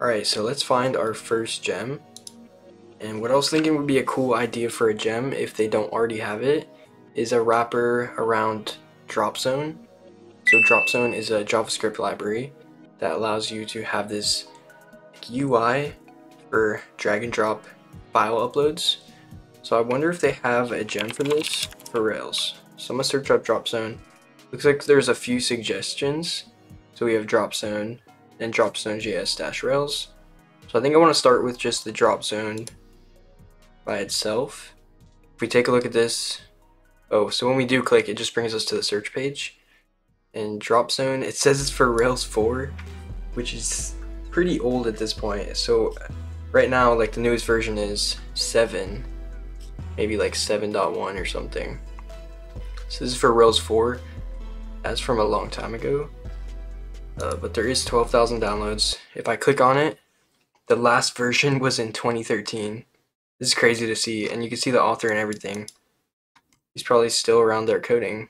Alright, so let's find our first gem. And what I was thinking would be a cool idea for a gem if they don't already have it is a wrapper around drop zone. So drop zone is a JavaScript library that allows you to have this UI for drag and drop file uploads. So I wonder if they have a gem for this for Rails. So I'm gonna search up drop zone. Looks like there's a few suggestions. So we have drop zone and drop zone JS dash Rails. So I think I want to start with just the drop zone by itself. If we take a look at this, oh, so when we do click, it just brings us to the search page. And drop zone, it says it's for Rails 4, which is pretty old at this point. So right now, like the newest version is 7, maybe like 7.1 or something. So this is for Rails 4, as from a long time ago. Uh, but there is 12,000 downloads. If I click on it, the last version was in 2013. This is crazy to see, and you can see the author and everything. He's probably still around there coding.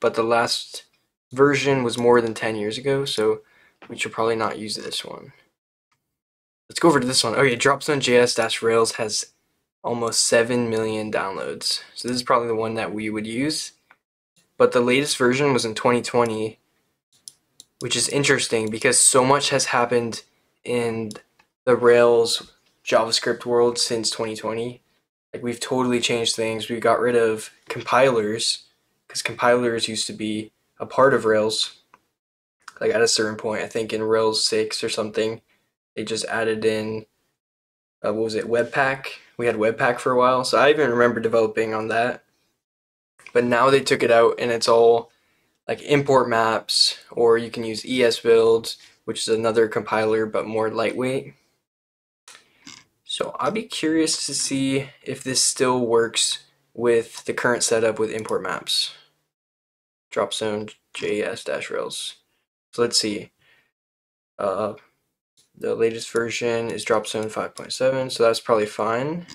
But the last version was more than 10 years ago, so we should probably not use this one. Let's go over to this one. Okay, Dropzone.js-Rails has almost 7 million downloads. So this is probably the one that we would use. But the latest version was in 2020, which is interesting because so much has happened in the Rails JavaScript world since 2020. Like we've totally changed things. We got rid of compilers because compilers used to be a part of Rails. Like at a certain point, I think in Rails 6 or something, they just added in uh, what was it, Webpack. We had Webpack for a while, so I even remember developing on that. But now they took it out and it's all like import maps, or you can use esbuild, which is another compiler but more lightweight. So I'll be curious to see if this still works with the current setup with import maps. Dropzone JS-Rails. So let's see. Uh, the latest version is Dropzone 5.7, so that's probably fine.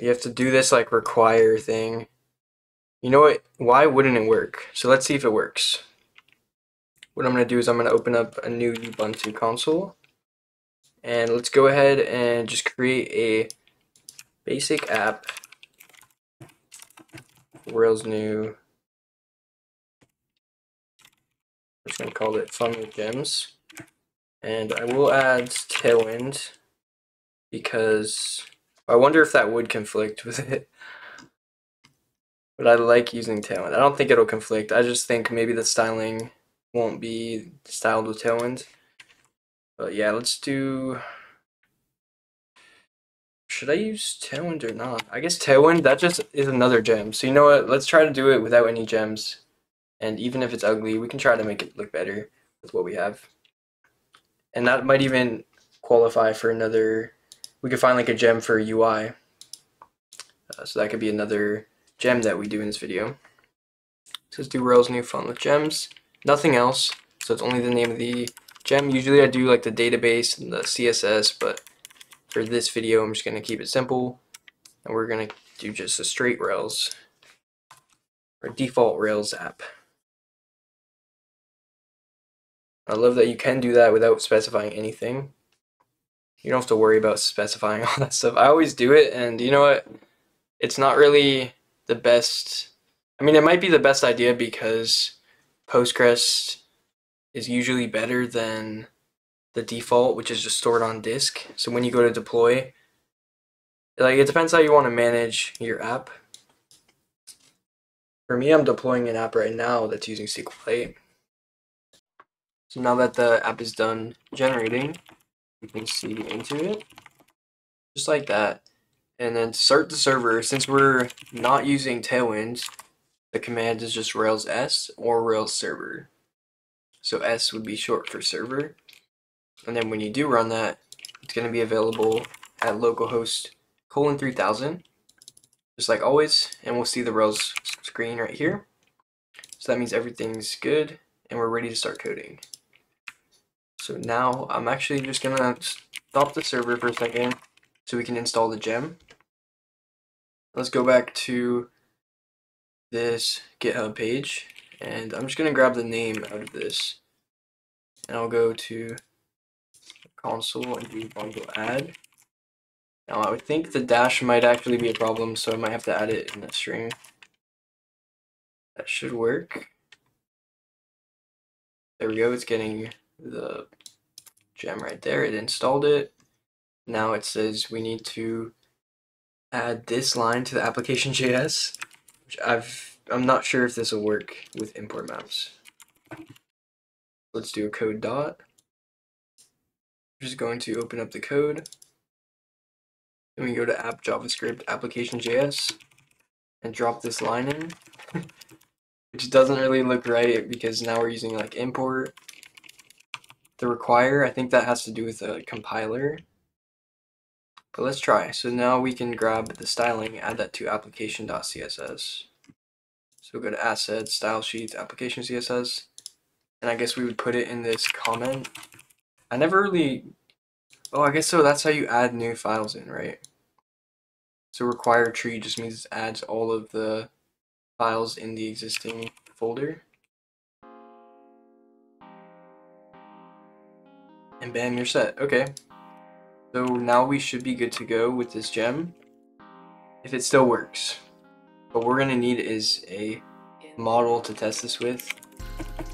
You have to do this like require thing. You know what? Why wouldn't it work? So let's see if it works. What I'm going to do is I'm going to open up a new Ubuntu console. And let's go ahead and just create a basic app. Rails new. I'm just going to call it Fun with Gems. And I will add Tailwind because I wonder if that would conflict with it. But I like using Tailwind. I don't think it'll conflict. I just think maybe the styling won't be styled with Tailwind. But yeah, let's do... Should I use Tailwind or not? I guess Tailwind, that just is another gem. So you know what? Let's try to do it without any gems. And even if it's ugly, we can try to make it look better with what we have. And that might even qualify for another we could find like a gem for UI. Uh, so that could be another gem that we do in this video. So let's do Rails new fun with gems. Nothing else. So it's only the name of the gem. Usually I do like the database and the CSS, but for this video I'm just going to keep it simple. And we're going to do just a straight Rails or default Rails app. I love that you can do that without specifying anything you don't have to worry about specifying all that stuff. I always do it, and you know what? It's not really the best. I mean, it might be the best idea because Postgres is usually better than the default, which is just stored on disk. So when you go to deploy, like it depends how you want to manage your app. For me, I'm deploying an app right now that's using SQLite. So now that the app is done generating, you can see into it, just like that. And then start the server, since we're not using Tailwind, the command is just Rails S or Rails server. So S would be short for server. And then when you do run that, it's going to be available at localhost colon 3000, just like always. And we'll see the Rails screen right here. So that means everything's good and we're ready to start coding. So now I'm actually just gonna stop the server for a second so we can install the gem. Let's go back to this GitHub page And I'm just to grab the name out of this. And I'll go to console and do bundle add. Now I would think the dash might actually be a problem, so I might have to add it in a string. That should work. There we go, it's getting the gem right there. It installed it. Now it says we need to add this line to the application.js, which I've, I'm not sure if this will work with import maps. Let's do a code dot. I'm just going to open up the code. Then we go to app JavaScript application.js and drop this line in, which doesn't really look right because now we're using like import. The require, I think that has to do with a compiler. But let's try. So now we can grab the styling, add that to application.css. So go to assets, style sheets, application CSS, and I guess we would put it in this comment. I never really, oh, I guess so that's how you add new files in, right? So require tree just means it adds all of the files in the existing folder. And bam, you're set. Okay. So now we should be good to go with this gem. If it still works. What we're going to need is a model to test this with.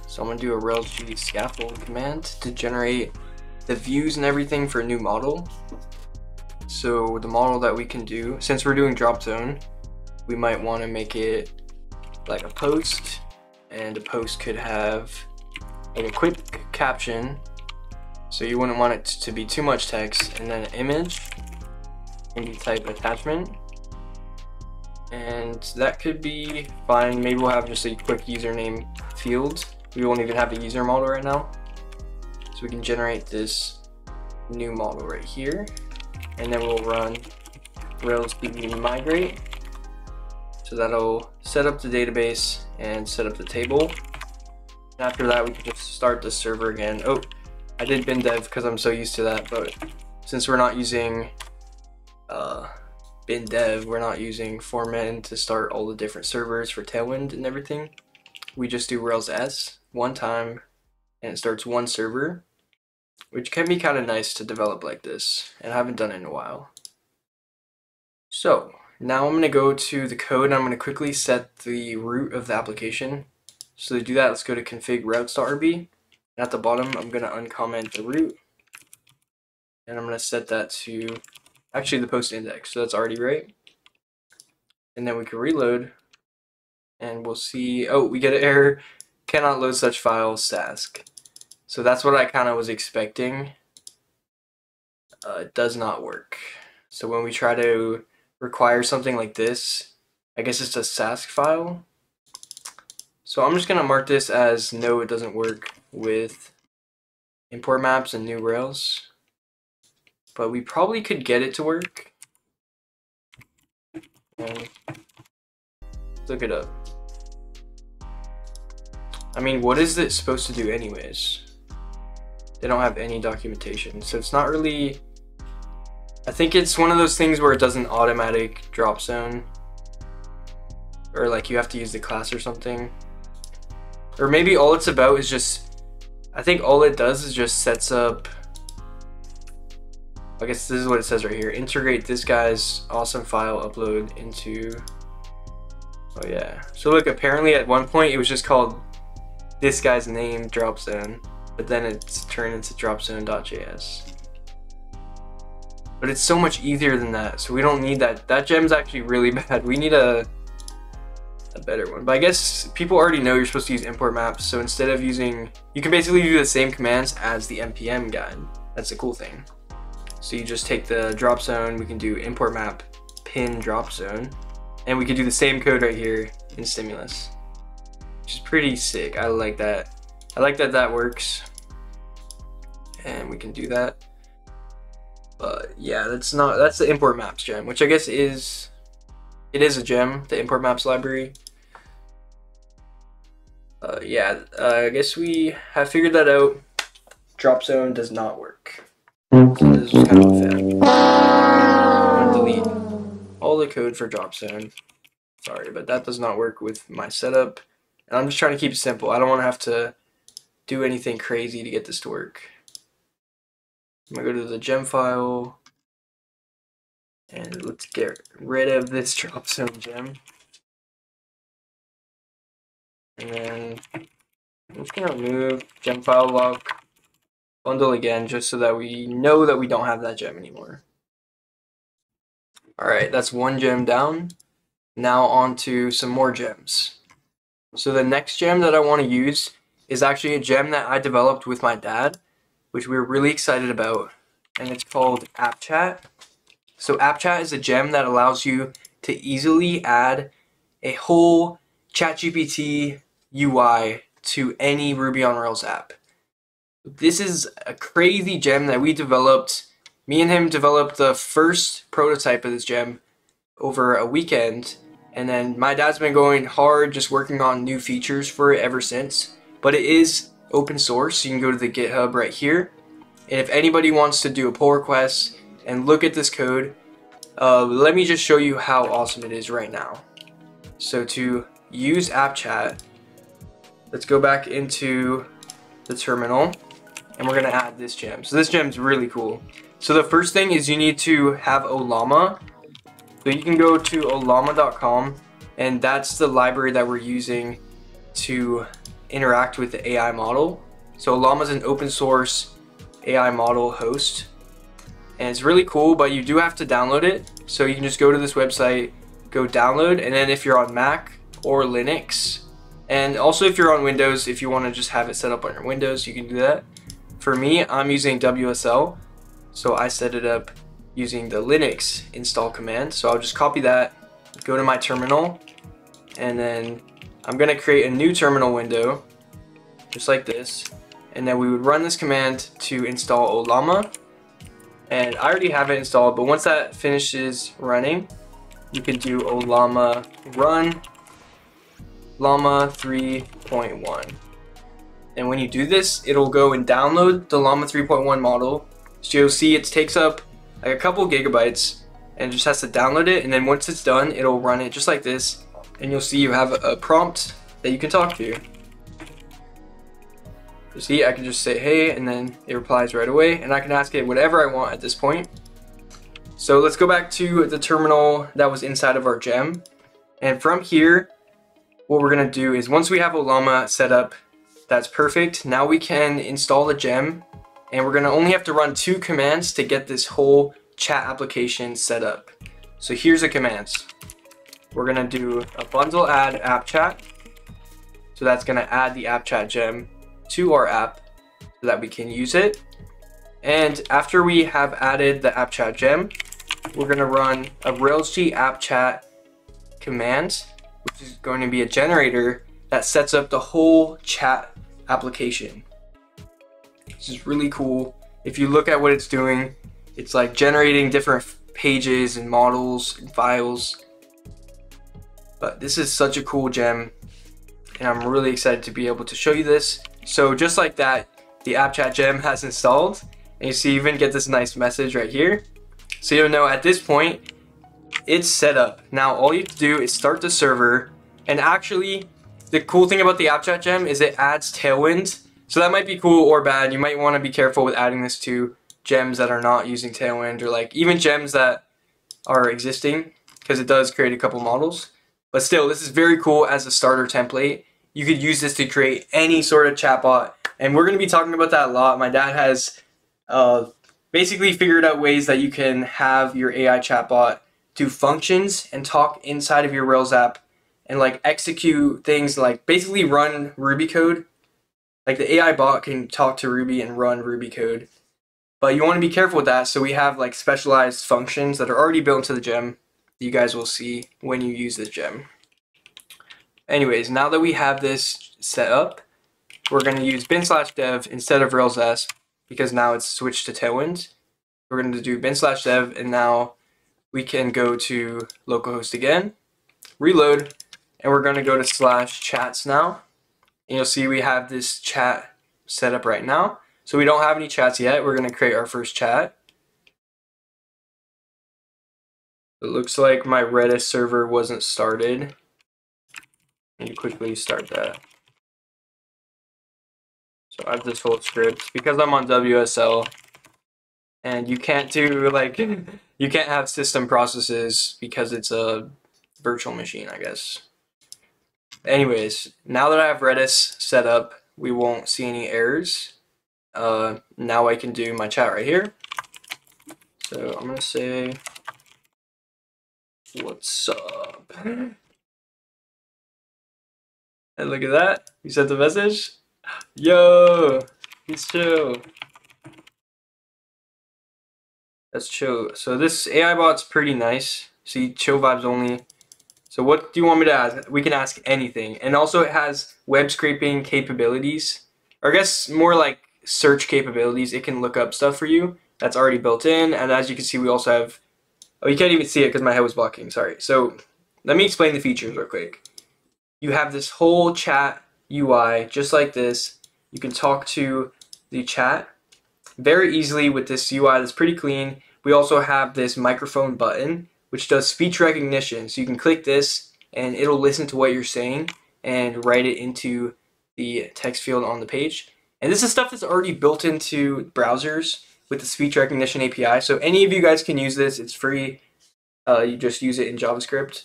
So I'm going to do a railsg scaffold command to generate the views and everything for a new model. So the model that we can do, since we're doing drop zone, we might want to make it like a post and a post could have an a quick caption so you wouldn't want it to be too much text and then image and you type attachment. And that could be fine. Maybe we'll have just a quick username field. We won't even have a user model right now. So we can generate this new model right here. And then we'll run rails db migrate. So that'll set up the database and set up the table. After that we can just start the server again. Oh I did bin dev because I'm so used to that, but since we're not using uh, bin dev, we're not using foreman to start all the different servers for Tailwind and everything. We just do Rails S one time and it starts one server, which can be kind of nice to develop like this, and I haven't done it in a while. So now I'm going to go to the code and I'm going to quickly set the root of the application. So to do that, let's go to config routes.rb at the bottom, I'm going to uncomment the root. And I'm going to set that to actually the post index. So that's already right. And then we can reload. And we'll see, oh, we get an error. Cannot load such files task. So that's what I kind of was expecting. Uh, it does not work. So when we try to require something like this, I guess it's a Sass file. So I'm just going to mark this as no, it doesn't work with import maps and new Rails. But we probably could get it to work. Look it up. I mean, what is it supposed to do anyways? They don't have any documentation, so it's not really... I think it's one of those things where it does an automatic drop zone. Or like you have to use the class or something. Or maybe all it's about is just I think all it does is just sets up I guess this is what it says right here. Integrate this guy's awesome file upload into Oh yeah. So look, apparently at one point it was just called this guy's name dropzone, but then it's turned into dropzone.js. But it's so much easier than that, so we don't need that. That gem's actually really bad. We need a a better one. But I guess people already know you're supposed to use import maps, so instead of using, you can basically do the same commands as the npm guide. That's the cool thing. So you just take the drop zone, we can do import map pin drop zone, and we can do the same code right here in Stimulus, which is pretty sick. I like that. I like that that works, and we can do that. But yeah, that's not, that's the import maps gem, which I guess is, it is a gem, the import maps library uh, yeah, uh, I guess we have figured that out. Drop zone does not work. So this was kind of a delete all the code for drop zone. Sorry, but that does not work with my setup. And I'm just trying to keep it simple. I don't want to have to do anything crazy to get this to work. I'm gonna go to the gem file and let's get rid of this drop zone gem. And then I'm just gonna remove gem file lock bundle again just so that we know that we don't have that gem anymore. Alright, that's one gem down. Now on to some more gems. So the next gem that I want to use is actually a gem that I developed with my dad, which we are really excited about, and it's called AppChat. So AppChat is a gem that allows you to easily add a whole ChatGPT UI to any Ruby on Rails app. This is a crazy gem that we developed. Me and him developed the first prototype of this gem over a weekend, and then my dad's been going hard just working on new features for it ever since. But it is open source, so you can go to the GitHub right here. And if anybody wants to do a pull request and look at this code, uh, let me just show you how awesome it is right now. So to use AppChat, let's go back into the terminal and we're gonna add this gem. So this gem's really cool. So the first thing is you need to have Ollama. So you can go to ollama.com and that's the library that we're using to interact with the AI model. So Ollama is an open source AI model host and it's really cool but you do have to download it so you can just go to this website go download and then if you're on Mac or Linux and also if you're on Windows if you want to just have it set up on your Windows you can do that. For me I'm using WSL so I set it up using the Linux install command. So I'll just copy that go to my terminal and then I'm gonna create a new terminal window just like this. And then we would run this command to install Ollama. and I already have it installed but once that finishes running you can do Ollama run llama 3.1 and when you do this it'll go and download the llama 3.1 model. So you'll see it takes up like a couple gigabytes and just has to download it. And then once it's done it'll run it just like this. And you'll see you have a prompt that you can talk to. See, I can just say hey, and then it replies right away, and I can ask it whatever I want at this point. So let's go back to the terminal that was inside of our gem. And from here, what we're gonna do is once we have Ollama set up, that's perfect. Now we can install the gem, and we're gonna only have to run two commands to get this whole chat application set up. So here's the commands. We're gonna do a bundle add app chat. So that's gonna add the app chat gem to our app so that we can use it. And after we have added the app chat gem, we're to run a RailsG app chat command, which is going to be a generator that sets up the whole chat application. This is really cool. If you look at what it's doing, it's like generating different pages and models and files. But this is such a cool gem and I'm really excited to be able to show you this. So just like that, the app chat gem has installed and you see even get this nice message right here. So you'll know at this point, it's set up. Now all you have to do is start the server and actually the cool thing about the app chat gem is it adds Tailwind. So that might be cool or bad. You might want to be careful with adding this to gems that are not using Tailwind or like even gems that are existing because it does create a couple models. But still, this is very cool as a starter template. You could use this to create any sort of chatbot. And we're going to be talking about that a lot. My dad has uh, basically figured out ways that you can have your AI chatbot do functions and talk inside of your Rails app and like execute things like basically run Ruby code. Like the AI bot can talk to Ruby and run Ruby code. But you want to be careful with that. So we have like specialized functions that are already built into the gem you guys will see when you use this gem. Anyways, now that we have this set up, we're going to use bin slash dev instead of Rails S because now it's switched to Tailwind. We're going to do bin slash dev and now we can go to localhost again, reload, and we're going to go to slash chats now. And you'll see we have this chat set up right now. So we don't have any chats yet. We're going to create our first chat. It looks like my Redis server wasn't started. And you quickly start that. So I have this whole script because I'm on WSL and you can't do like you can't have system processes because it's a virtual machine, I guess. Anyways, now that I have Redis set up, we won't see any errors. Uh, now I can do my chat right here. So I'm gonna say, what's up? And look at that, you sent the message. Yo, he's chill. That's chill. So this AI bot's pretty nice. See, chill vibes only. So what do you want me to ask? We can ask anything. And also it has web scraping capabilities. Or I guess more like search capabilities. It can look up stuff for you that's already built in. And as you can see, we also have, oh, you can't even see it because my head was blocking. Sorry. So let me explain the features real quick. You have this whole chat UI just like this. You can talk to the chat very easily with this UI that's pretty clean. We also have this microphone button which does speech recognition. So you can click this and it'll listen to what you're saying and write it into the text field on the page. And this is stuff that's already built into browsers with the speech recognition API. So any of you guys can use this. It's free. Uh, you just use it in JavaScript.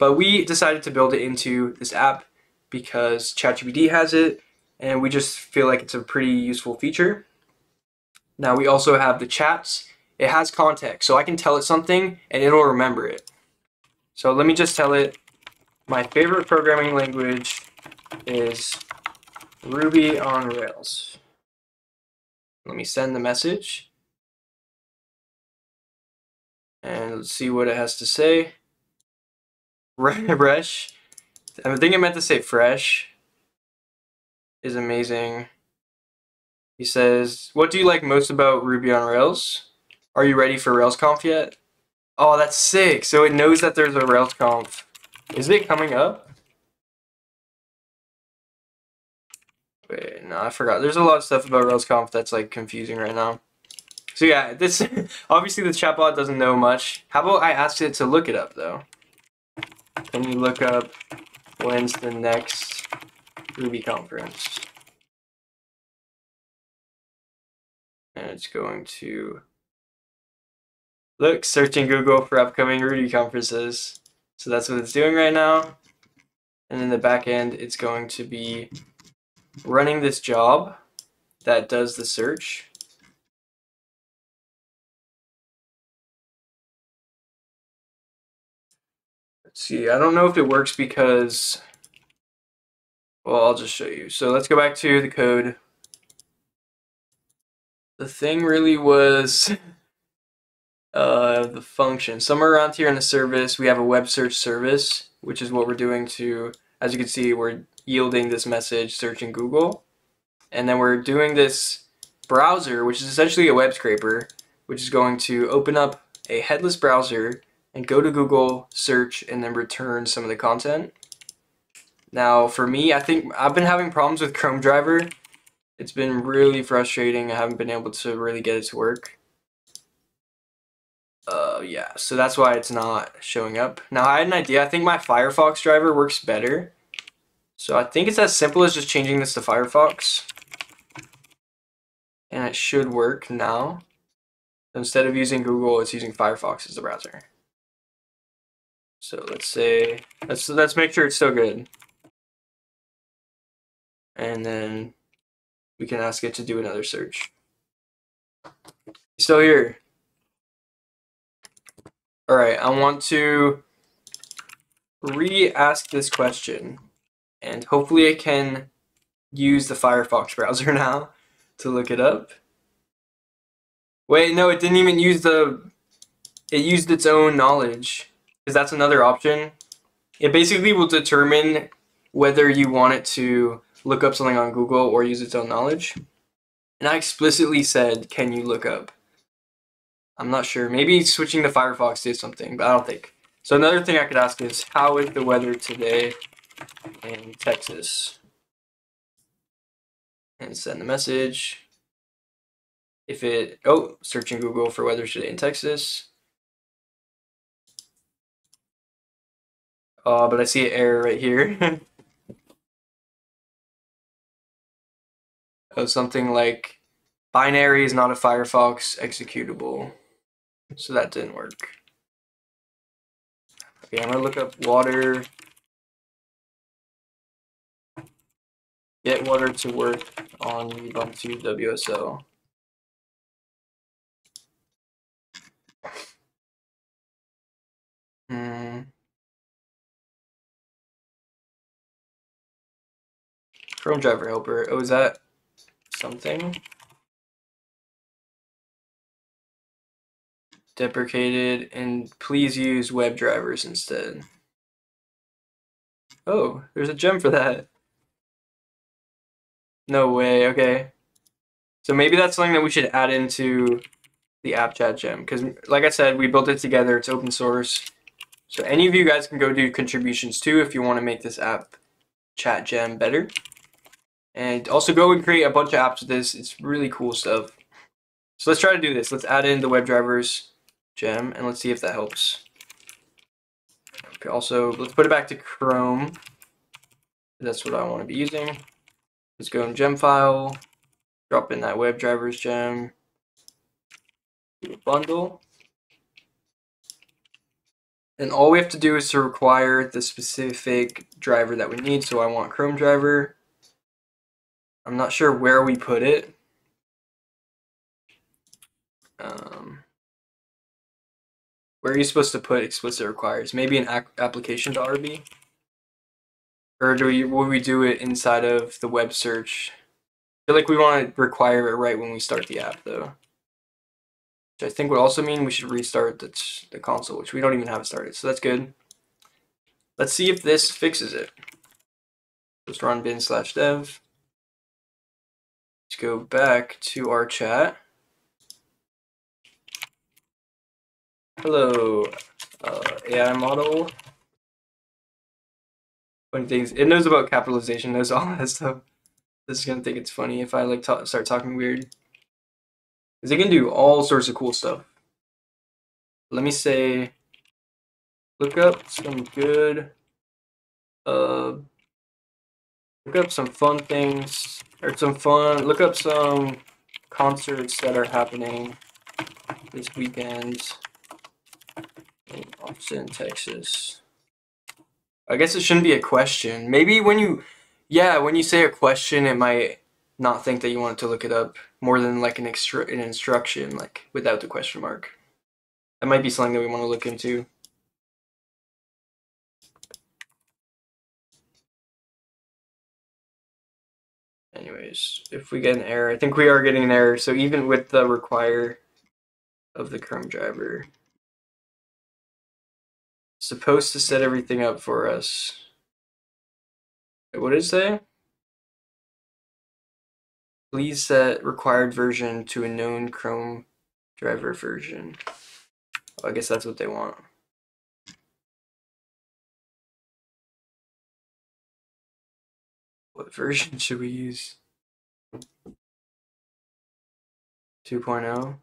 But we decided to build it into this app because ChatGPT has it and we just feel like it's a pretty useful feature. Now we also have the chats. It has context, so I can tell it something and it'll remember it. So let me just tell it my favorite programming language is Ruby on Rails. Let me send the message. And let's see what it has to say. Fresh. I think I meant to say fresh. Is amazing. He says, what do you like most about Ruby on Rails? Are you ready for RailsConf yet? Oh, that's sick. So it knows that there's a RailsConf. Is it coming up? Wait, no, I forgot. There's a lot of stuff about RailsConf that's like confusing right now. So yeah, this obviously the chatbot doesn't know much. How about I ask it to look it up though? Can you look up when's the next Ruby conference? And it's going to look, searching Google for upcoming Ruby conferences. So that's what it's doing right now. And in the back end, it's going to be running this job that does the search. Let's see, I don't know if it works because, well, I'll just show you. So let's go back to the code. The thing really was the function. Somewhere around here in the service, we have a web search service, which is what we're doing to, as you can see, we're yielding this message searching Google. And then we're doing this browser, which is essentially a web scraper, which is going to open up a headless browser and go to Google, search, and then return some of the content. Now, for me, I think I've been having problems with Chrome driver. It's been really frustrating. I haven't been able to really get it to work. Uh, yeah, so that's why it's not showing up. Now, I had an idea. I think my Firefox driver works better. So I think it's as simple as just changing this to Firefox. And it should work now. Instead of using Google, it's using Firefox as the browser. So let's say, let's, let's make sure it's still good. And then we can ask it to do another search. Still here. All right, I want to re-ask this question and hopefully I can use the Firefox browser now to look it up. Wait, no, it didn't even use the, it used its own knowledge because that's another option. It basically will determine whether you want it to look up something on Google or use its own knowledge. And I explicitly said, can you look up? I'm not sure. Maybe switching to Firefox did something, but I don't think. So another thing I could ask is, how is the weather today in Texas? And send the message. If it, oh, searching Google for weather today in Texas. Oh, but I see an error right here. Oh, something like binary is not a Firefox executable. So that didn't work. Okay, I'm gonna look up Watir. Get Watir to work on Ubuntu WSL. Hmm. Chrome driver helper. Oh, is that something? Deprecated, and please use web drivers instead. Oh, there's a gem for that. No way, okay. So maybe that's something that we should add into the app chat gem. Because like I said, we built it together, it's open source. So any of you guys can go do contributions too if you want to make this app chat gem better. And also go and create a bunch of apps with this. It's really cool stuff. So let's try to do this. Let's add in the WebDrivers gem and let's see if that helps. Okay, also let's put it back to Chrome. That's what I want to be using. Let's go in gem file, drop in that WebDrivers gem, bundle. And all we have to do is to require the specific driver that we need. So I want Chrome driver. I'm not sure where we put it. Um, where are you supposed to put explicit requires? Maybe an application.rb? Or do we will we do it inside of the web search? I feel like we want to require it right when we start the app though. Which I think would also mean we should restart the, the console, which we don't even have started, so that's good. Let's see if this fixes it. Let's run bin slash dev. Let's go back to our chat. Hello, uh, AI model. Funny things. It knows about capitalization, knows all that stuff. This is gonna think it's funny if I like start talking weird. Because it can do all sorts of cool stuff. Let me say, look up some good, uh, look up some fun things, or some fun, look up some concerts that are happening this weekend Austin, Texas. I guess it shouldn't be a question. Maybe when you, yeah, when you say a question, it might not think that you want to look it up more than like an extra an instruction like without the question mark. That might be something that we want to look into. Anyways, if we get an error, I think we are getting an error. So even with the require of the Chrome driver, supposed to set everything up for us. What did it say? Please set required version to a known Chrome driver version. I guess that's what they want. What version should we use? 2.0?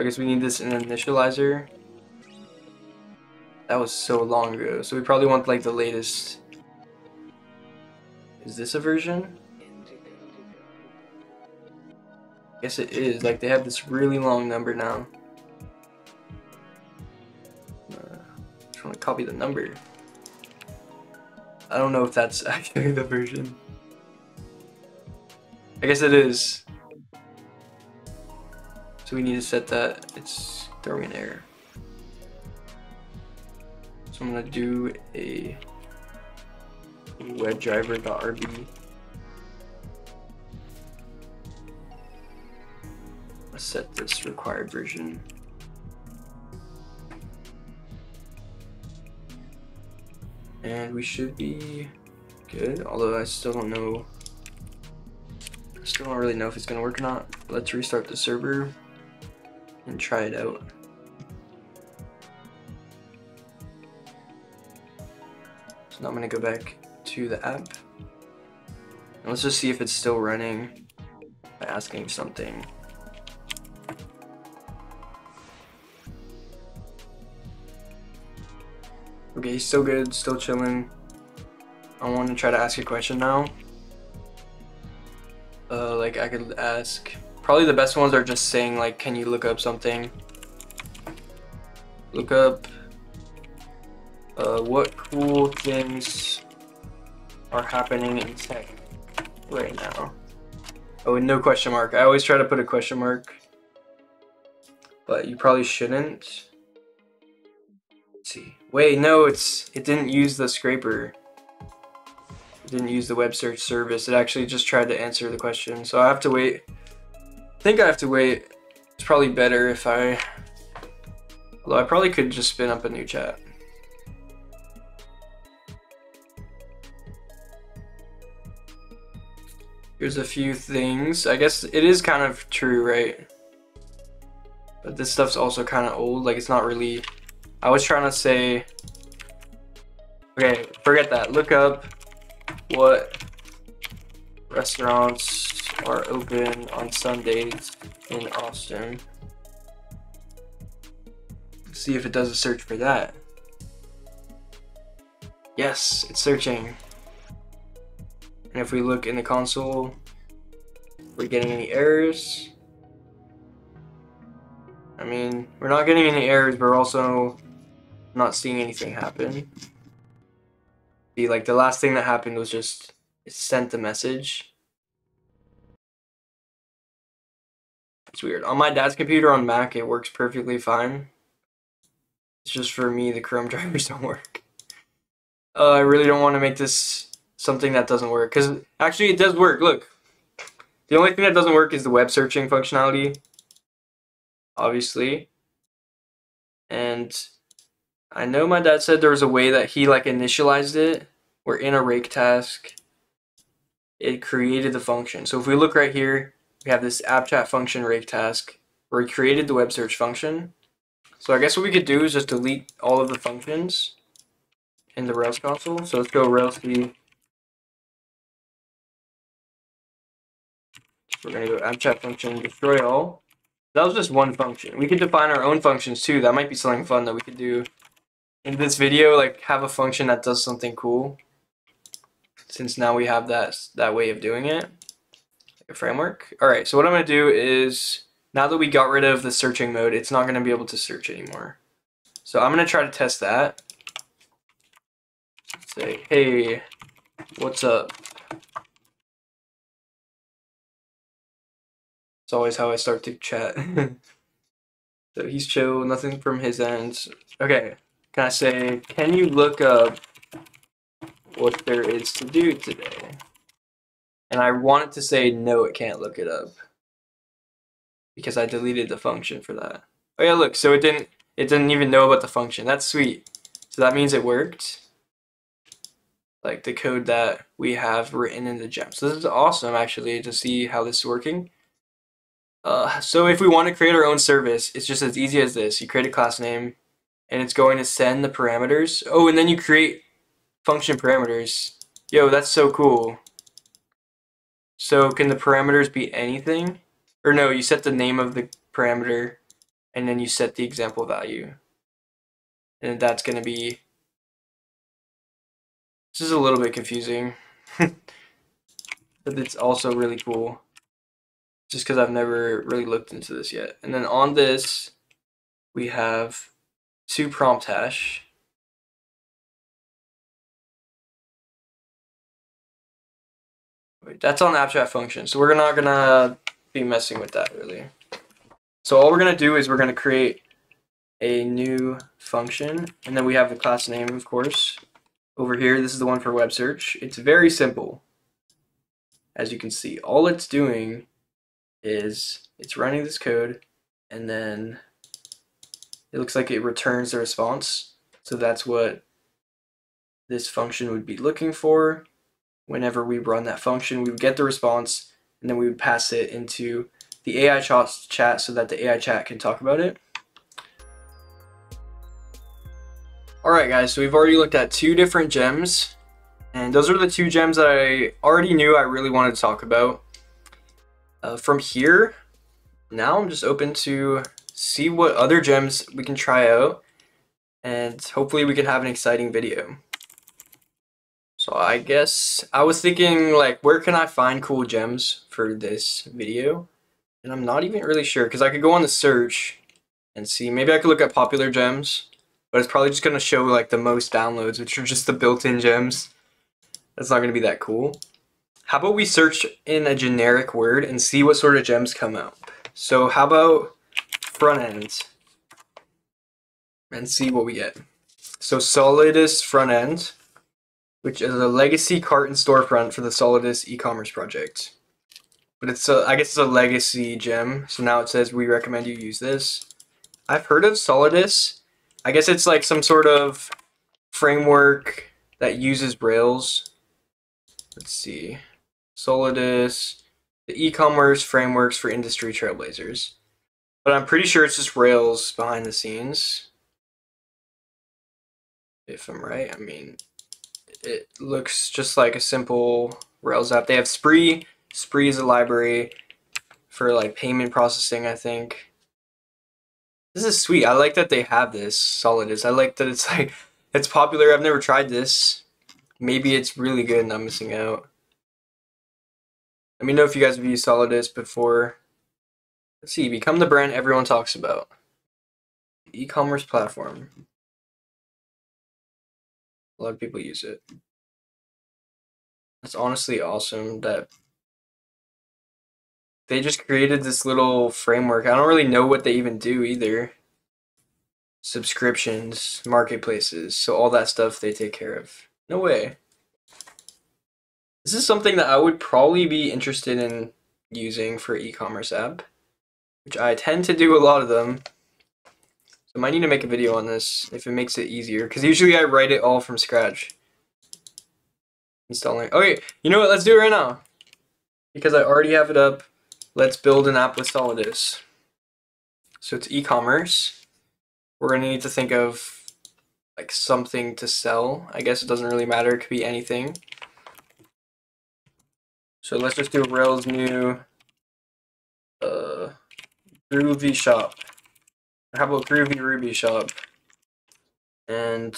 I guess we need this in initializer. That was so long ago. So we probably want like the latest. Is this a version? Yes, it is. Like they have this really long number now. Uh, just want to copy the number. I don't know if that's actually the version. I guess it is. So we need to set that. It's throwing an error. So I'm gonna do a webdriver.rb. Let's set this required version. And we should be good, although I still don't know, I still don't really know if it's gonna work or not. Let's restart the server and try it out. So now I'm to go back to the app. And let's just see if it's still running by asking something. Okay, he's still good, still chilling. I want to try to ask a question now. Uh, like I could ask. Probably the best ones are just saying like, can you look up something? Look up. Uh, what cool things are happening in tech right now? Oh, and no question mark. I always try to put a question mark, but you probably shouldn't. Let's see. Wait, no, it's it didn't use the scraper didn't use the web search service. It actually just tried to answer the question. So I have to wait. I think I have to wait. It's probably better if I... Although I probably could just spin up a new chat. Here's a few things. I guess it is kind of true, right? But this stuff's also kind of old. Like, it's not really... I was trying to say... Okay, forget that. Look up what restaurants are open on Sundays in Austin. see if it does a search for that. Yes, it's searching. And if we look in the console, we're getting any errors. I mean, we're not getting any errors, but we're also not seeing anything happen like the last thing that happened was just it sent the message. It's weird. On my dad's computer on Mac, it works perfectly fine. It's just for me, the Chrome drivers don't work. Uh, I really don't want to make this something that doesn't work. Because actually, it does work. Look. The only thing that doesn't work is the web searching functionality. Obviously. And I know my dad said there was a way that he like initialized it We're in a rake task it created the function. So if we look right here, we have this app chat function rake task where we created the web search function. So I guess what we could do is just delete all of the functions in the Rails console. So let's go Railsy. We're gonna go app chat function destroy all. That was just one function. We could define our own functions too. That might be something fun that we could do in this video, like have a function that does something cool. Since now we have that, that way of doing it, framework. All right, so what I'm gonna do is, now that we got rid of the searching mode, it's not gonna be able to search anymore. So I'm gonna try to test that. Say, hey, what's up? It's always how I start to chat. so he's chill, nothing from his end. Okay, can I say, can you look up what there is to do today? And I wanted to say, no, it can't look it up. Because I deleted the function for that. Oh yeah, look, so it didn't, it didn't even know about the function. That's sweet. So that means it worked. Like the code that we have written in the gem. So this is awesome, actually, to see how this is working. Uh, so if we want to create our own service, it's just as easy as this. You create a class name, and it's going to send the parameters. Oh, and then you create function parameters. Yo, that's so cool. So can the parameters be anything? Or no, you set the name of the parameter and then you set the example value. And that's going to be... This is a little bit confusing. but it's also really cool. Just because I've never really looked into this yet. And then on this, we have two prompt hash. Wait, that's on the app function, so we're not gonna be messing with that really. So all we're gonna do is we're gonna create a new function, and then we have the class name, of course. Over here, this is the one for web search. It's very simple. As you can see, all it's doing is it's running this code, and then it looks like it returns the response. So that's what this function would be looking for. Whenever we run that function, we would get the response, and then we would pass it into the AI chat so that the AI chat can talk about it. Alright guys, so we've already looked at two different gems, and those are the two gems that I already knew I really wanted to talk about. Uh, from here, now I'm just open to see what other gems we can try out. and hopefully we can have an exciting video. So I guess I was thinking like where can I find cool gems for this video? And I'm not even really sure because I could go on the search and see. Maybe I could look at popular gems, but it's probably just going to show like the most downloads, which are just the built-in gems. That's not going to be that cool. How about we search in a generic word and see what sort of gems come out? So how about front ends And see what we get. So Solidus front end, which is a legacy cart and storefront for the Solidus e-commerce project. But it's a, I guess it's a legacy gem. So now it says we recommend you use this. I've heard of Solidus. I guess it's like some sort of framework that uses Rails. Let's see. Solidus, the e-commerce frameworks for industry trailblazers. But I'm pretty sure it's just Rails behind the scenes. If I'm right, I mean, it looks just like a simple Rails app. They have Spree. Spree is a library for like payment processing, I think. This is sweet. I like that they have this Solidus. I like that it's like it's popular. I've never tried this. Maybe it's really good and I'm missing out. Let me know if you guys have used Solidus before. Let's see. Become the brand everyone talks about. E-commerce platform. A lot of people use it. It's honestly awesome that they just created this little framework. I don't really know what they even do either. Subscriptions, marketplaces, so all that stuff they take care of. No way. This is something that I would probably be interested in using for e-commerce app, which I tend to do a lot of them. I might need to make a video on this if it makes it easier, because usually I write it all from scratch. Installing. Okay, you know what? Let's do it right now. Because I already have it up. Let's build an app with Solidus. So it's e-commerce. We're going to need to think of like something to sell. I guess it doesn't really matter. It could be anything. So let's just do Rails new uh, Groovy shop. How about Groovy Ruby shop? And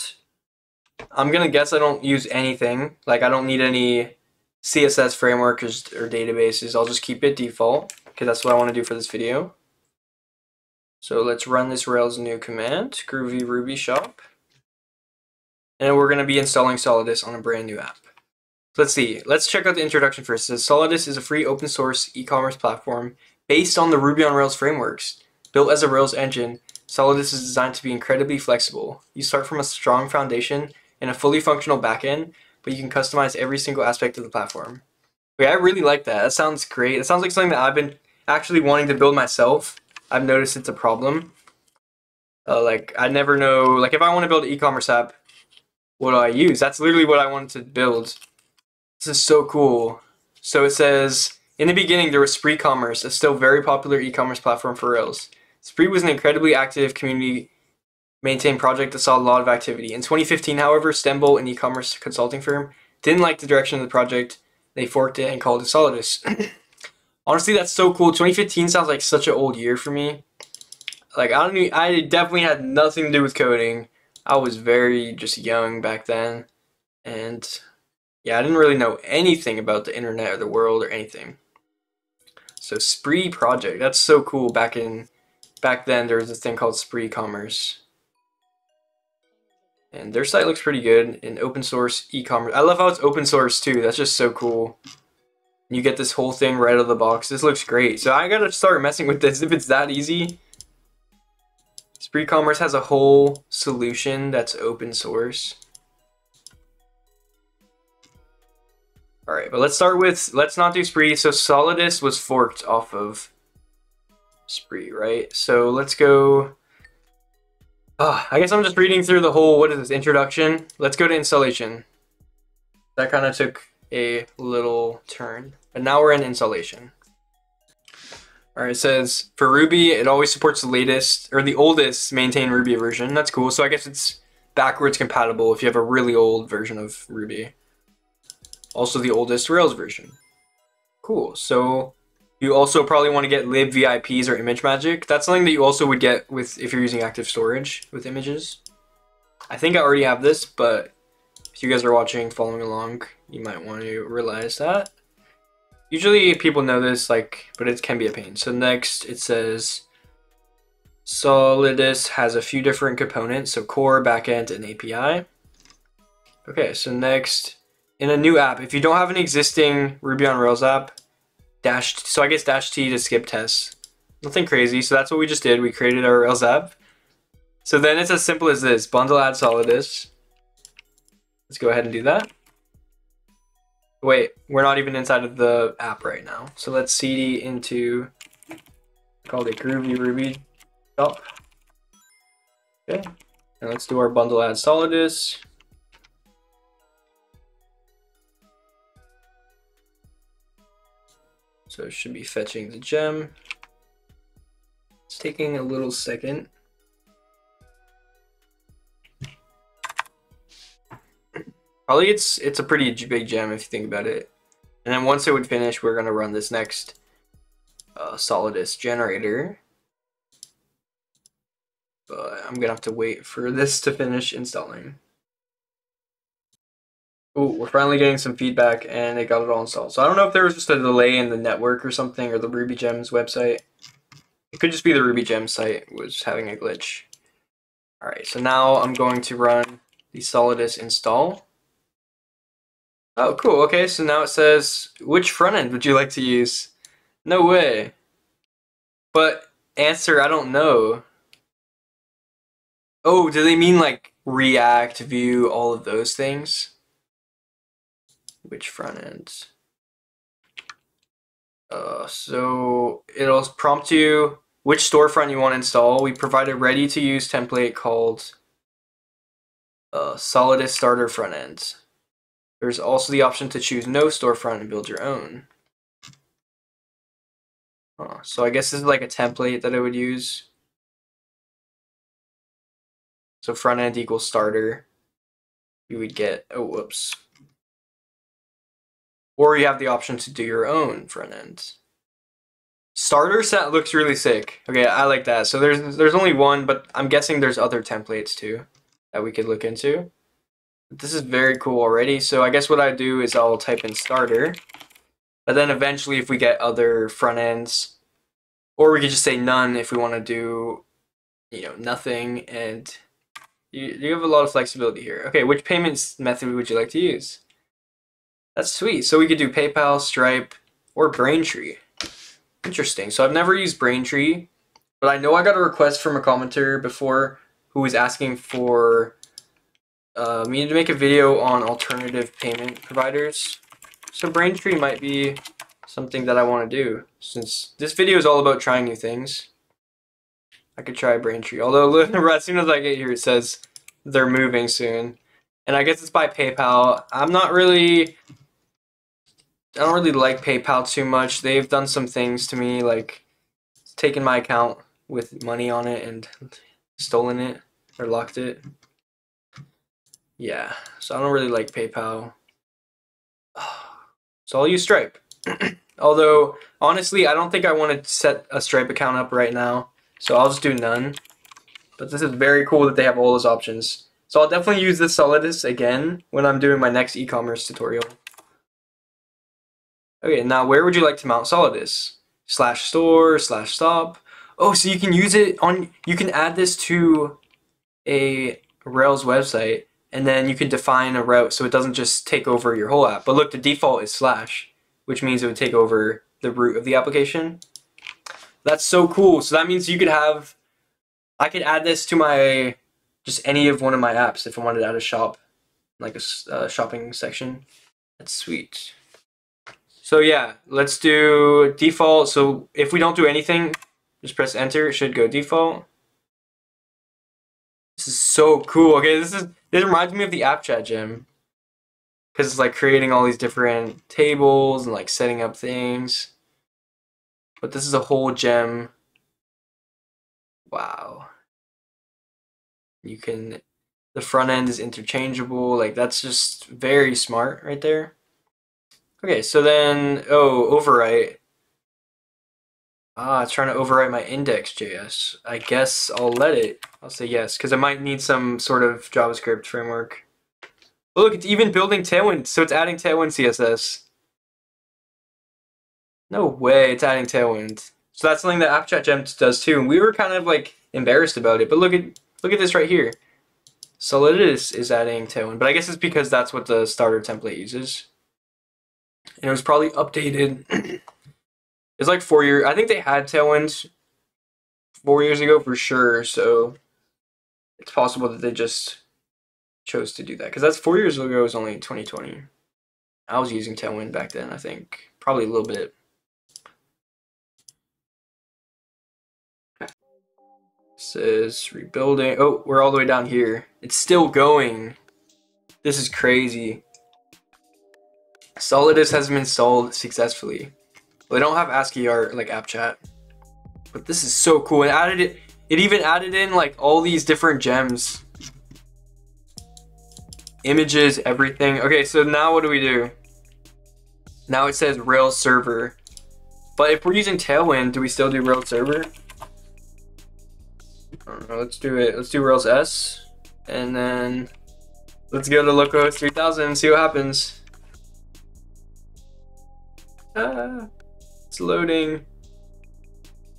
I'm gonna guess I don't use anything. Like I don't need any CSS framework or, or databases. I'll just keep it default because that's what I want to do for this video. So let's run this Rails new command, Groovy Ruby shop. And we're to be installing Solidus on a brand new app. Let's see. Let's check out the introduction first. It says Solidus is a free open source e-commerce platform based on the Ruby on Rails frameworks. Built as a Rails engine, Solidus is designed to be incredibly flexible. You start from a strong foundation and a fully functional backend but you can customize every single aspect of the platform. Okay, I really like that. That sounds great. It sounds like something that I've been actually wanting to build myself. I've noticed it's a problem. Uh, like, I never know, like, if I want to build an e-commerce app, what do I use? That's literally what I wanted to build. This is so cool. So it says, in the beginning, there was Spree Commerce, a still very popular e-commerce platform for Rails. Spree was an incredibly active community maintained project that saw a lot of activity. In 2015, however, Stembolt, an e-commerce consulting firm, didn't like the direction of the project. They forked it and called it Solidus. Honestly, that's so cool. 2015 sounds like such an old year for me. Like I don't, I definitely had nothing to do with coding. I was very just young back then, and yeah, I didn't really know anything about the internet or the world or anything. So Spree project, that's so cool. Back in back then, there was this thing called Spree Commerce and their site looks pretty good in open source e-commerce. I love how it's open source too. That's just so cool. You get this whole thing right out of the box. This looks great. So I gotta start messing with this if it's that easy. Spree Commerce has a whole solution that's open source. Alright, but let's start with, let's not do Spree. So Solidus was forked off of Spree, right? So let's go uh, I guess I'm just reading through the whole, what is this, introduction. Let's go to installation. That kind of took a little turn. But now we're in installation. Alright, it says, for Ruby, it always supports the latest, or the oldest maintained Ruby version. That's cool. So I guess it's backwards compatible if you have a really old version of Ruby. Also the oldest Rails version. Cool. So you also probably want to get libvips or ImageMagick. That's something that you also would get with if you're using active storage with images. I think I already have this, but if you guys are watching, following along, you might want to realize that. Usually people know this, like, but it can be a pain. So next it says Solidus has a few different components, so core, backend, and API. Okay, so next, in a new app, if you don't have an existing Ruby on Rails app, dash, so I guess dash T to skip tests. Nothing crazy, so that's what we just did. We created our Rails app. So then it's as simple as this, bundle add Solidus. Let's go ahead and do that. Wait, we're not even inside of the app right now. So let's cd into, called it Groovy Ruby shop. Okay, and let's do our bundle add Solidus. So it should be fetching the gem. It's taking a little second. Probably it's it's a pretty big gem if you think about it. And then once it would finish, we're gonna run this next uh, Solidus generator. But I'm gonna have to wait for this to finish installing. Oh, we're finally getting some feedback and it got it all installed. So I don't know if there was just a delay in the network or something or the Ruby Gems website. It could just be the Ruby Gems site was having a glitch. Alright, so now I'm going to run the Solidus install. Oh, cool. Okay, so now it says, which front end would you like to use? No way. But answer, I don't know. Oh, do they mean like React, Vue, all of those things? Which front ends? Uh, so it'll prompt you which storefront you want to install. We provide a ready to use template called uh, Solidus Starter Front Ends. There's also the option to choose no storefront and build your own. So I guess this is like a template that I would use. So front end equals starter. You would get, oh, whoops. Or you have the option to do your own front end. Starter set looks really sick. Okay, I like that. So there's there's only one, but I'm guessing there's other templates too that we could look into. This is very cool already. So I guess what I do is I'll type in starter. But then eventually if we get other front ends, or we could just say none if we want to do, you know, nothing. And you, you have a lot of flexibility here. Okay, which payments method would you like to use? That's sweet. So we could do PayPal, Stripe, or Braintree. Interesting. So I've never used Braintree, but I know I got a request from a commenter before who was asking for uh, need to make a video on alternative payment providers. So Braintree might be something that I want to do since this video is all about trying new things. I could try Braintree. Although as soon as I get here it says they're moving soon. And I guess it's by PayPal. I'm not really I don't really like PayPal too much. They've done some things to me like taken my account with money on it and stolen it or locked it. Yeah, so I don't really like PayPal. So I'll use Stripe. Although, honestly, I don't think I want to set a Stripe account up right now. So I'll just do none. But this is very cool that they have all those options. So I'll definitely use this Solidus again when I'm doing my next e-commerce tutorial. Okay, now where would you like to mount Solidus? Slash store, slash stop. Oh, so you can use it on, you can add this to a Rails website and then you can define a route so it doesn't just take over your whole app. But look, the default is slash, which means it would take over the root of the application. That's so cool. So that means you could have, I could add this to my, just any of one of my apps if I wanted to add a shop, like a uh, shopping section. That's sweet. So yeah, let's do default. So if we don't do anything, just press enter, it should go default. This is so cool. Okay, this is this reminds me of the app chat gem. Because it's like creating all these different tables and like setting up things. But this is a whole gem. Wow. You can, the front end is interchangeable. Like that's just very smart right there. Okay, so then, oh, overwrite. Ah, it's trying to overwrite my index.js. I guess I'll let it. I'll say yes, because I might need some sort of JavaScript framework. Oh, look, it's even building Tailwind, so it's adding Tailwind CSS. No way, it's adding Tailwind. So that's something that AppChat Gem does too, and we were kind of like embarrassed about it. But look at look at this right here. Solidus is adding Tailwind, but I guess it's because that's what the starter template uses. And it was probably updated It's like four years. I think they had Tailwinds four years ago for sure. So it's possible that they just chose to do that because that's four years ago. It was only 2020. I was using Tailwind back then. I think probably a little bit. says rebuilding. Oh, we're all the way down here. It's still going. This is crazy. Solidus has been installed successfully. Well, they don't have ASCII art like app chat. But this is so cool. It added it it even added in like all these different gems. Images, everything. Okay, so now what do we do? Now it says Rails server. But if we're using Tailwind, do we still do Rails server? I don't know, let's do it. Let's do Rails S. And then let's go to localhost 3000 and see what happens. Ah. It's loading.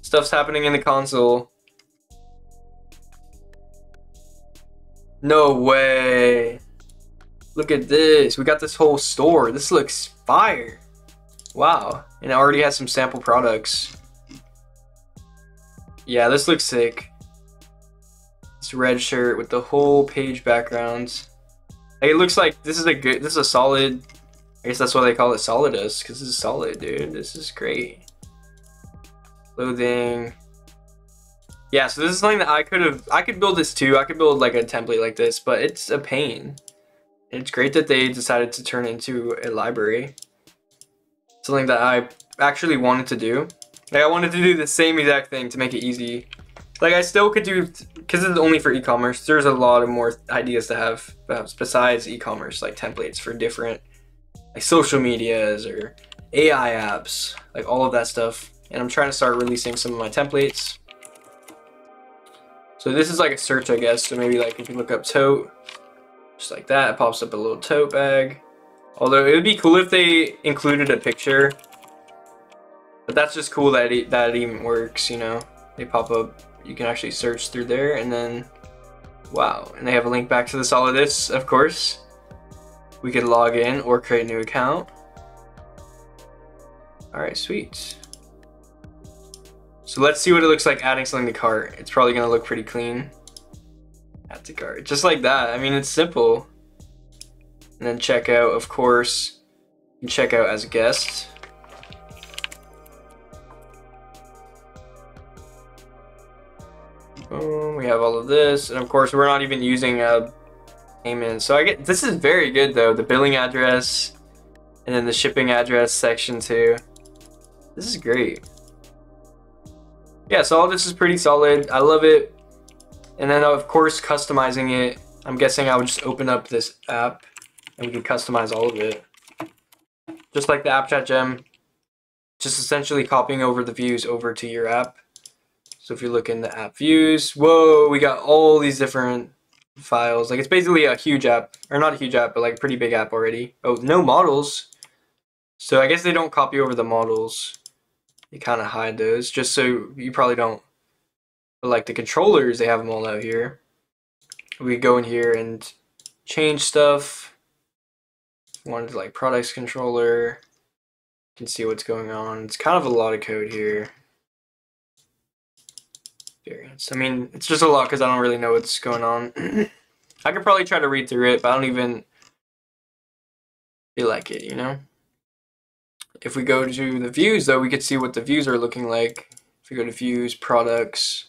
Stuff's happening in the console. No way. Look at this. We got this whole store. This looks fire. Wow. And it already has some sample products. Yeah, this looks sick. This red shirt with the whole page backgrounds. It looks like this is a good, this is a solid I guess that's why they call it Solidus, because is solid, dude. This is great. Clothing. Yeah, so this is something that I could have, I could build this too. I could build like a template like this, but it's a pain. it's great that they decided to turn into a library. Something that I actually wanted to do. Like I wanted to do the same exact thing to make it easy. Like I still could do, because it's only for e-commerce, there's a lot of more ideas to have uh, besides e-commerce, like templates for different like social medias or AI apps, like all of that stuff. And I'm trying to start releasing some of my templates. So this is like a search, I guess. So maybe like if you look up tote, just like that, it pops up a little tote bag. Although it would be cool if they included a picture. But that's just cool that it, that it even works, you know. They pop up, you can actually search through there and then, wow. And they have a link back to the Solidus, of course. We can log in or create a new account. All right, sweet. So let's see what it looks like adding something to cart. It's probably gonna look pretty clean. Add to cart, just like that. I mean, it's simple. And then checkout, of course. You check out as a guest. Boom, we have all of this. And of course, we're not even using a payment. So I get this is very good though. The billing address and then the shipping address section too. This is great. Yeah, so all this is pretty solid. I love it. And then of course customizing it. I'm guessing I would just open up this app and we can customize all of it. Just like the app chat gem. Just essentially copying over the views over to your app. So if you look in the app views, whoa, we got all these different files. Like it's basically a huge app, or not a huge app, but like pretty big app already. Oh, no models. So I guess they don't copy over the models. They kind of hide those, just so you probably don't. But like the controllers, they have them all out here. We go in here and change stuff. Wanted like products controller. You can see what's going on. It's kind of a lot of code here experience. I mean, it's just a lot because I don't really know what's going on. I could probably try to read through it, but I don't even feel like it, you know? If we go to the views, though, we could see what the views are looking like. If we go to views, products,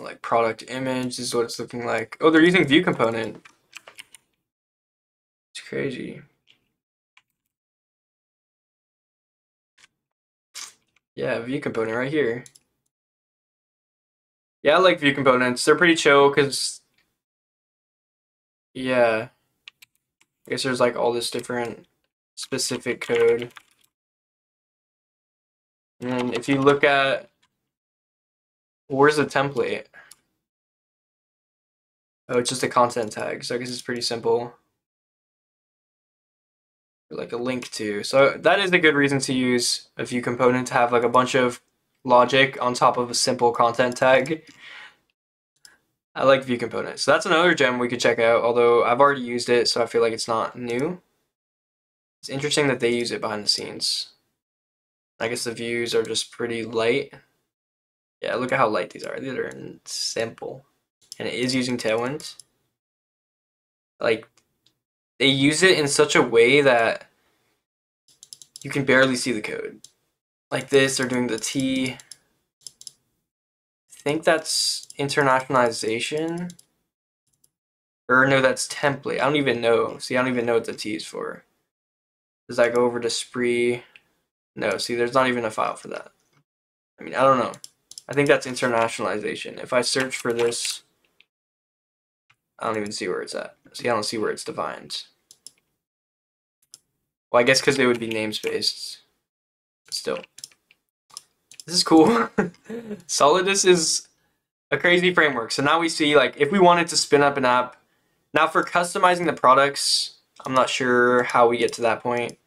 like product image, this is what it's looking like. Oh, they're using view component. It's crazy. Yeah, view component right here. Yeah, I like view components. They're pretty chill because, yeah. I guess there's like all this different specific code. And if you look at where's the template? Oh, it's just a content tag, so I guess it's pretty simple. Like a link to. So that is a good reason to use a view component to have like a bunch of logic on top of a simple content tag. I like view components. So that's another gem we could check out, although I've already used it, so I feel like it's not new. It's interesting that they use it behind the scenes. I guess the views are just pretty light. Yeah, look at how light these are. These are simple. And it is using Tailwind. Like, they use it in such a way that you can barely see the code. Like this, they're doing the T. I think that's internationalization. Or no, that's template. I don't even know. See, I don't even know what the T is for. Does that go over to Spree? No, see, there's not even a file for that. I mean, I don't know. I think that's internationalization. If I search for this, I don't even see where it's at. See, I don't see where it's defined. Well, I guess because they would be namespaced. Still. This is cool. Solidus is a crazy framework. So now we see, like, if we wanted to spin up an app, now for customizing the products, I'm not sure how we get to that point.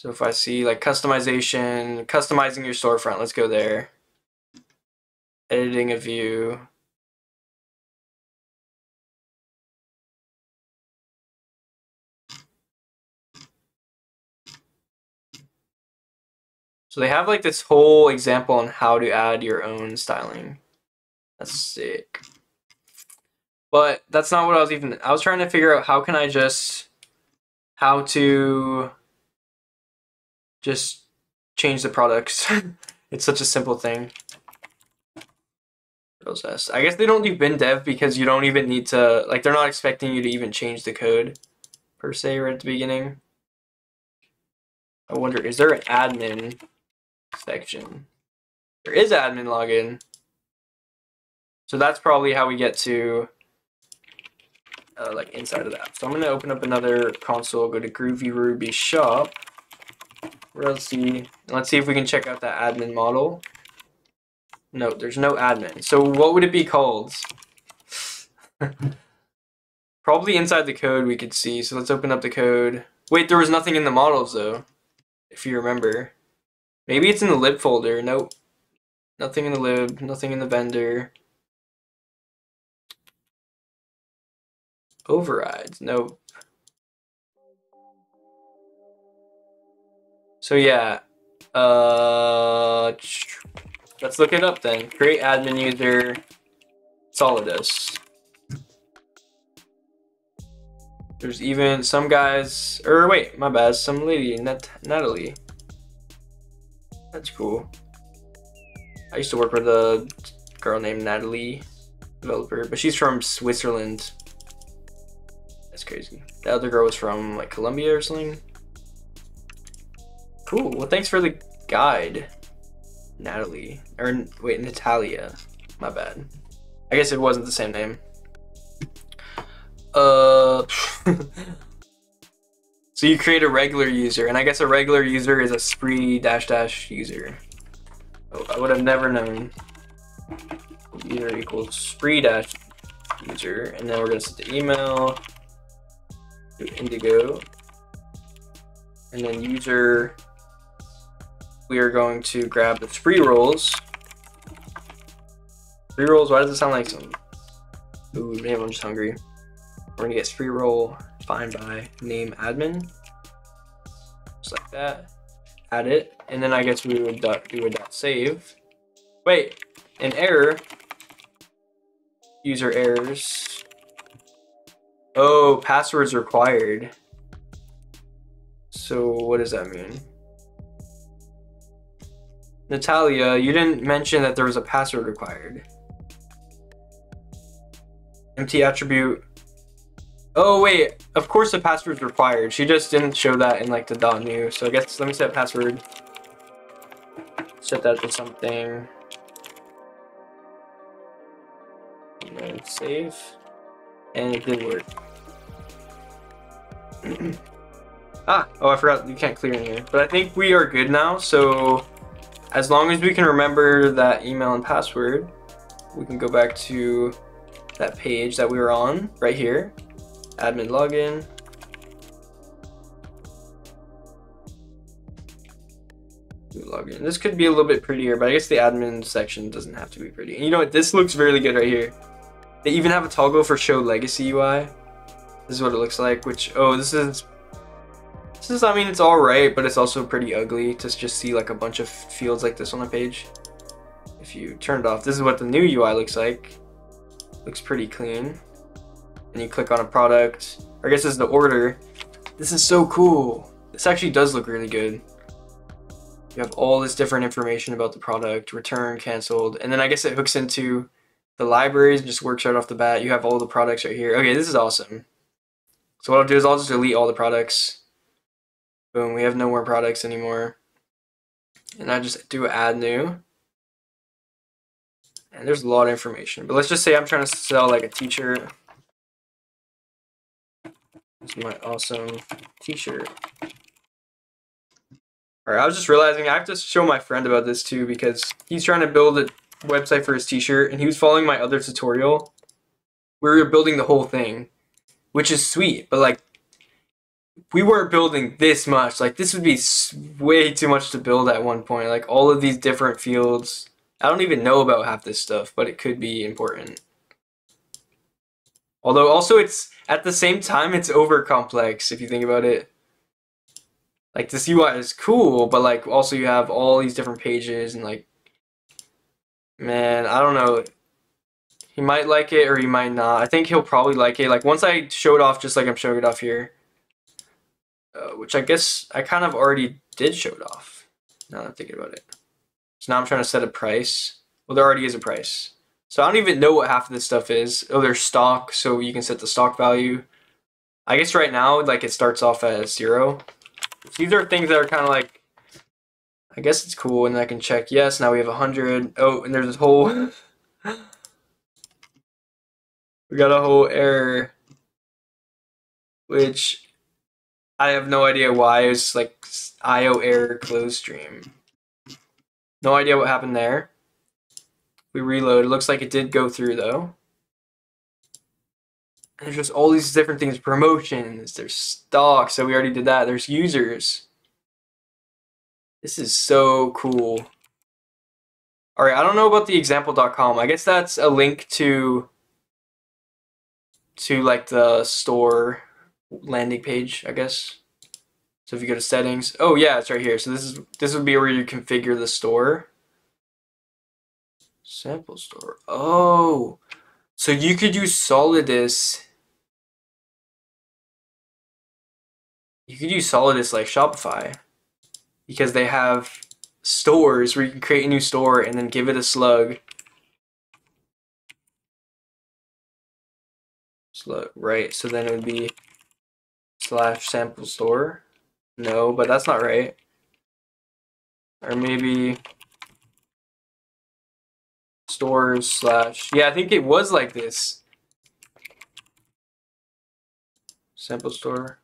So if I see like customization, customizing your storefront, let's go there. Editing a view. So they have like this whole example on how to add your own styling. That's sick. But that's not what I was even, I was trying to figure out how can I just, how to just change the products. it's such a simple thing. Process. I guess they don't do bin dev because you don't even need to, like they're not expecting you to even change the code per se right at the beginning. I wonder, is there an admin section? There is admin login. So that's probably how we get to uh, like inside of that. So I'm going to open up another console, go to Groovy Ruby shop. Let's see. Let's see if we can check out that admin model. No, there's no admin. So what would it be called? Probably inside the code we could see. So let's open up the code. Wait, there was nothing in the models though, if you remember. Maybe it's in the lib folder. Nope. Nothing in the lib, nothing in the vendor. Overrides, nope. So yeah, uh, let's look it up then. Create admin user Solidus. There's even some guys, or wait, my bad, some lady, Nat Natalie. That's cool. I used to work with a girl named Natalie, developer, but she's from Switzerland. That's crazy. The other girl was from like Colombia or something. Cool. Well, thanks for the guide, Natalie. Or wait, Natalia. My bad. I guess it wasn't the same name. Uh. so you create a regular user, and I guess a regular user is a spree dash dash user. Oh, I would have never known. User equals spree dash user, and then we're gonna set the email to Indigo, and then user we are going to grab the spree rolls. Spree rolls, why does it sound like some... Ooh, maybe I'm just hungry. We're gonna get spree roll, find by name admin. Just like that. Add it, and then I guess we would dot, do a dot save. Wait, an error. User errors. Oh, passwords required. So what does that mean? Natalia, you didn't mention that there was a password required. Empty attribute. Oh wait, of course the password is required. She just didn't show that in like the dot new. So I guess let me set password. Set that to something. And save. And it did work. Ah, oh, I forgot you can't clear in here. But I think we are good now. So as long as we can remember that email and password, we can go back to that page that we were on right here. Admin login. Login. This could be a little bit prettier, but I guess the admin section doesn't have to be pretty. And you know what? This looks really good right here. They even have a toggle for show legacy UI. This is what it looks like, which, oh, this is this is, I mean, it's alright, but it's also pretty ugly to just see like a bunch of fields like this on a page. If you turn it off, this is what the new UI looks like. Looks pretty clean. And you click on a product, I guess is the order. This is so cool. This actually does look really good. You have all this different information about the product, return, canceled, and then I guess it hooks into the libraries and just works right off the bat. You have all the products right here. Okay, this is awesome. So what I'll do is I'll just delete all the products Boom, we have no more products anymore. And I just do add new. And there's a lot of information. But let's just say I'm trying to sell like a t-shirt. My awesome t-shirt. Alright, I was just realizing I have to show my friend about this too because he's trying to build a website for his t-shirt and he was following my other tutorial. We were building the whole thing, which is sweet, but like we weren't building this much. Like this would be way too much to build at one point. Like all of these different fields. I don't even know about half this stuff, but it could be important. Although also it's at the same time it's over complex if you think about it. Like this UI is cool, but like also you have all these different pages and like man, I don't know. He might like it or he might not. I think he'll probably like it. Like once I show it off just like I'm showing it off here uh, which I guess I kind of already did show it off. Now I'm thinking about it. So now I'm trying to set a price. Well, there already is a price. So I don't even know what half of this stuff is. Oh, there's stock, so you can set the stock value. I guess right now, like it starts off as zero. These are things that are kind of like, I guess it's cool, and I can check, yes, now we have 100. Oh, and there's this whole, we got a whole error, which I have no idea why. It's like IO error close stream. No idea what happened there. We reload. It looks like it did go through though. And there's just all these different things. Promotions. There's stock. So we already did that. There's users. This is so cool. Alright, I don't know about the example.com. I guess that's a link to to like the store landing page, I guess. So if you go to settings, oh yeah, it's right here. So this is this would be where you configure the store. Sample store. Oh, so you could use Solidus. You could use Solidus like Shopify because they have stores where you can create a new store and then give it a slug. Slug, right? So then it would be slash sample store. No, but that's not right. Or maybe stores slash, yeah, I think it was like this. Sample store.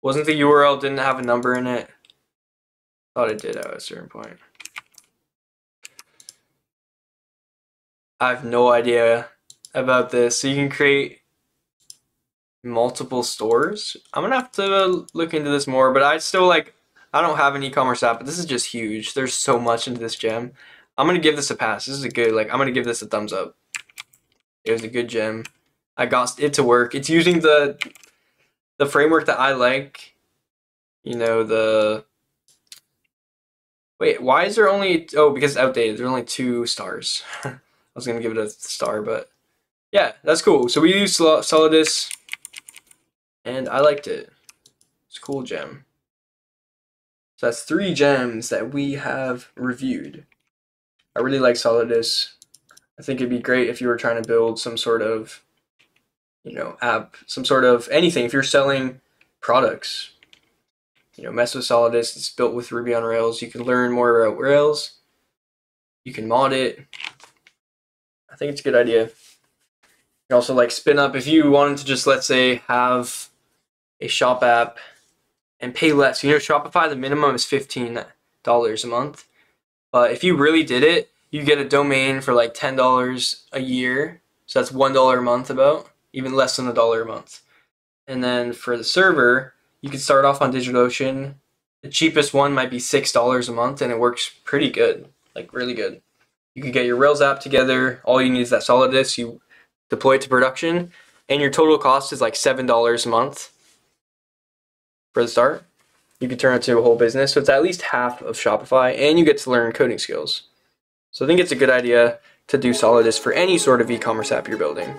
Wasn't the URL didn't have a number in it? Thought it did at a certain point. I have no idea about this. So you can create multiple stores. I'm gonna have to look into this more, but I still like, I don't have an e-commerce app, but this is just huge. There's so much into this gem. I'm gonna give this a pass. This is a good, like, I'm gonna give this a thumbs up. It was a good gem. I got it to work. It's using the, the framework that I like. You know, the, wait, why is there only, oh, because it's outdated. There's only two stars. I was gonna give it a star, but yeah, that's cool. So we use Solidus and I liked it. It's a cool gem. So that's three gems that we have reviewed. I really like Solidus. I think it'd be great if you were trying to build some sort of, you know, app, some sort of anything. If you're selling products, you know, mess with Solidus. It's built with Ruby on Rails. You can learn more about Rails. You can mod it. I think it's a good idea. You also like spin up if you wanted to just let's say have a shop app and pay less. You know, Shopify, the minimum is $15 a month. But if you really did it, you get a domain for like $10 a year. So that's $1 a month about, even less than a dollar a month. And then for the server, you can start off on DigitalOcean. The cheapest one might be $6 a month and it works pretty good, like really good. You can get your Rails app together. All you need is that Solidus. You deploy it to production and your total cost is like $7 a month for the start. You can turn it into a whole business. So it's at least half of Shopify and you get to learn coding skills. So I think it's a good idea to do Solidus for any sort of e-commerce app you're building.